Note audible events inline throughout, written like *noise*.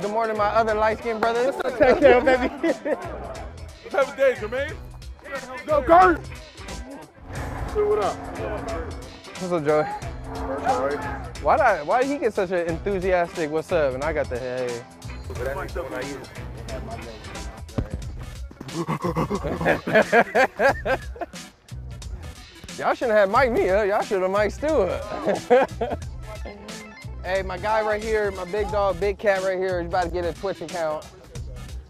Good morning, my other light-skinned brothers. Take care, baby. *laughs* Have a day, Jermaine. Go, Kurt. What up? What's up, Joey? Why did why did he get such an enthusiastic "What's up?" and I got the hey. *laughs* Y'all shouldn't have mic'd me up. Y'all should have mic'd Stu up. *laughs* hey, my guy right here, my big dog, big cat right here, he's about to get a Twitch account.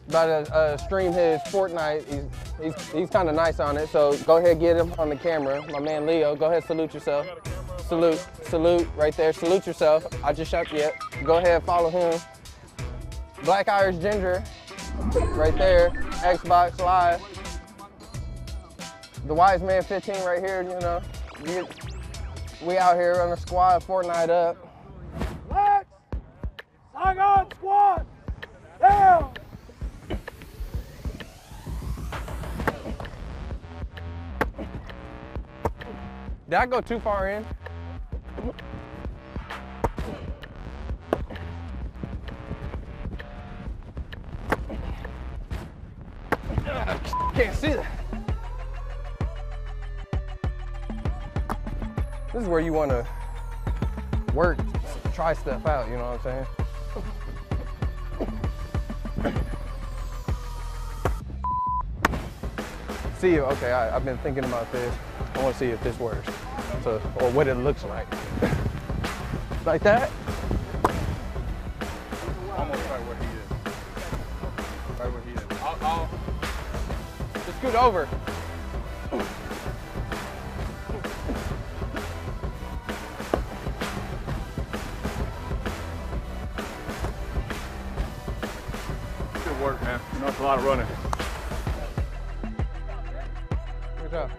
About to uh, stream his Fortnite. He's, he's, he's kind of nice on it, so go ahead get him on the camera. My man Leo, go ahead salute yourself. Salute, salute right there. Salute yourself. I just shot you. Go ahead, follow him. Black Irish Ginger, right there. Xbox Live. The Wise Man 15 right here, you know. We, we out here on the squad, Fortnite up. Lex. on, squad. Down. Did I go too far in? Can't see that. This is where you want to work, try stuff out, you know what I'm saying? See you, okay, I, I've been thinking about this. I want to see if this works, so, or what it looks like. *laughs* like that? Almost right where he is. Right where he is. I'll, I'll, Just scoot over. You know, it's a lot of running. Good job.